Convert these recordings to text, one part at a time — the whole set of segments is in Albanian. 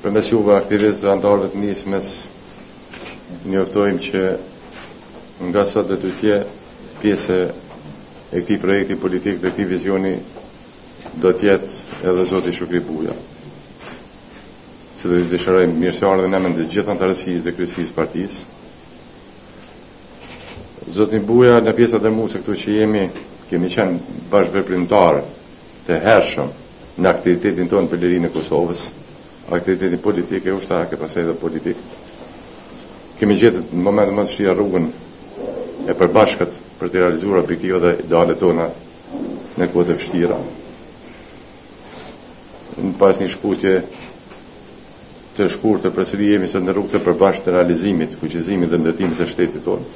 Përmes juve aktivistëve dhe anëtarëve të Nismës njoftojmë që nga sot dhe tutje pjesë e këtij projekti politik dhe këtij vizioni do të jetë edhe zoti Shukri Buja. Edhe i dëshirojmë mirëseardhjen në emër të gjithë anëtarësisë dhe kryesisë së partisë. Zoti Buja, ne pjesa dërrmuese këtu që jemi, kemi qenë bashkëveprimtarë, të hershëm në aktivitetin tonë për lirinë e Kosovës, aktivitetin politik e ushtarak e pastaj edhe politik. Kemi gjetur në momentet më të vështira rrugën e përbashkët për të realizuar objektivat dhe idealet tona në kohë të vështira. Ne pas një shkutje të shkurtër përsëri jemi sot në rrugë të përbashkët të realizimit, fuqizimit dhe ndërtimit të shtetit tonë.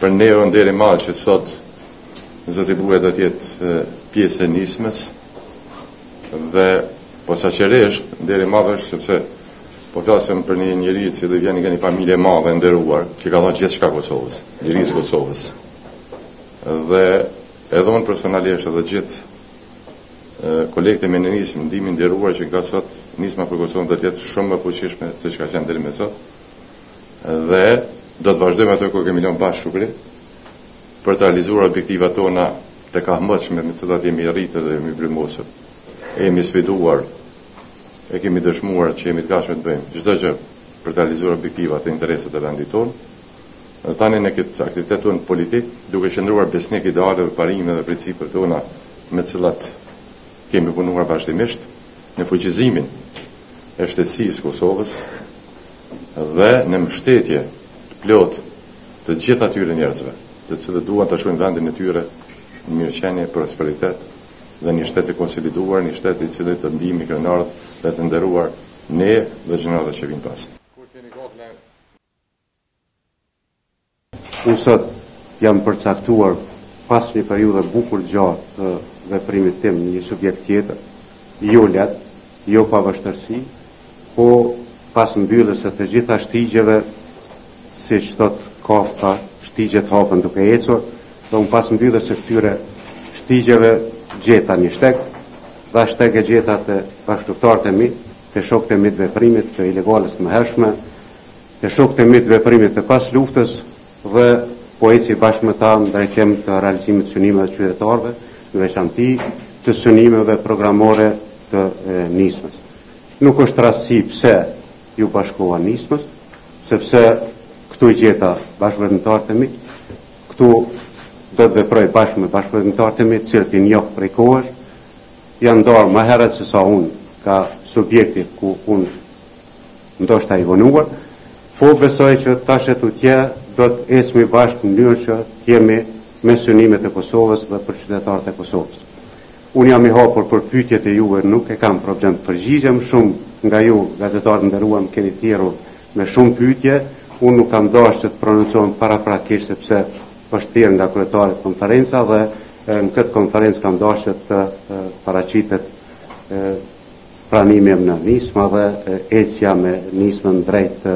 Për ne është nder i madh që sot Zoti Buja do të jetë pjesë e nismës dhe posaçërisht nder i madh është sepse po flasim për një njeri që edhe vjen nga një familje e madhe e nderuar, që ka dhënë gjithçka Kosovës, lirisë Kosovës. Dhe edhe unë personalisht edhe gjithë kolegët e mi në Nismë ndihemi të nderuar që nga sot nisma për Kosovën do të jetë shumë më e fuqishme se çka ka qenë deri më sot. dhe do të vazhdojmë aty ku kemi lënë bashkë përsëri për të realizuar objektivat tona të kahmotshme me të cilat jemi rritur dhe jemi brumosur. E jemi sfiduar e kemi dëshmuar që jemi të gatshëm të bëjmë çdo gjë për të realizuar objektivat dhe interesat e vendit tonë. Dhe tani në këtë aktivitet tonë politik, duke qëndruar besnik idealeve, parimeve dhe principeve tona me të cilat kemi punuar vazhdimisht në fuqizimin e shtetësisë Kosovës, dhe në mbështetje të plotë të gjithë atyre njerëzve, të cilët duan ta shohin vendin e tyre në mirëqenie, prosperitet dhe një shtet të konsoliduar, një shtet i cili do të ndihemi krenarë dhe të nderuar ne dhe gjeneratat që vijnë pas. Unë sot jam përcaktuar pas një periudhe bukur gjatë të veprimit tim në një subjekt tjetër, jo lehtë, jo pa vështërsi, po pas mbylljes së të gjitha shtigjeve, siç thotë Kafka, shtigjet hapen duke ecur, dhe unë pas mbylljes së këtyre shtigjeve gjeta një shteg, dhe atë shteg e gjeta te bashkëluftarët e mi, te shokët e mi të veprimit, të ilegales së mëhershme, Te shokët e mi të veprimit të pas luftës dhe po eci bashkë me ta drejt realizimit të synimeve të qytetarëve, në veçanti të synimeve programore të Nismës. Nuk është rastësi pse iu bashkova Nismës, sepse këtu i gjeta bashkëveprimtarët e mi, këtu do të veproj bashkë me bashkëveprimtarët e mi, të cilët i njoh prej kohësh, janë ndarë më herët se sa unë nga subjekti ku unë Ndoshta i vonuar, po besoj që tash e tutje do të ecmi bashkë në mënyrë që të jemi me synimet e Kosovës dhe për qytetarët e Kosovës. Unë jam i hapur për pyetjet e juaja, nuk e kam problem të përgjigjem, shumë nga ju, gazetarë të nderuar, më keni thirrur me shumë pyetje, unë nuk kam dashur që të prononcohem paraprakisht sepse është thirrë nga kryetari konferenca dhe në këtë konferencë kam dashur që të paraqitet pranimi im në Nisma dhe ecja me Nismën drejt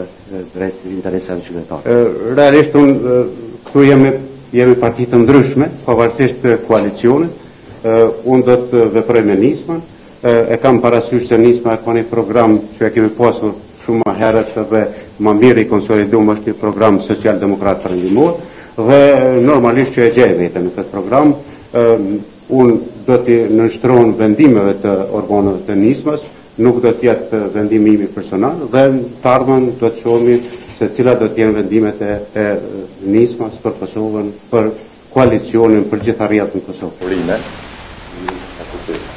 drejt interesave qytetare. Realisht unë këtu jemi jemi parti të ndryshme, pavarësisht koalicionit, unë do të veproj me Nismën, e kam parasysh se Nisma e ka një program që e kemi pasur shumë më herët dhe më mirë i konsolidum është një program social-demokrat perëndimor dhe normalisht që e gjej veten në këtë program, Unë do t'i nënshtrohem vendimeve të organeve të Nismës, nuk do të jetë vendim i imi personal dhe në të ardhmen do të shohemi se cilat do të jenë vendimet e Nismës për Kosovën, për koalicionin, për gjitha rrjedhat në Kosovë. Urime e suksese.